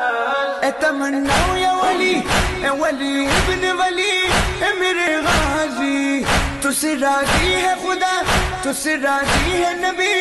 اتمنى يا ولي اے ولی ابن ولی اے میرے غازی تو سے راضی ہے خدا تو سے راضی ہے نبی